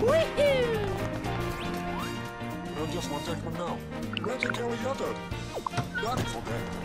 Woohoo! No just one take one now. Ready carry other. Not for that.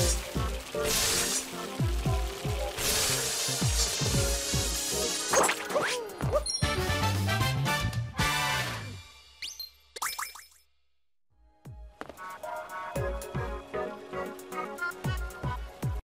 you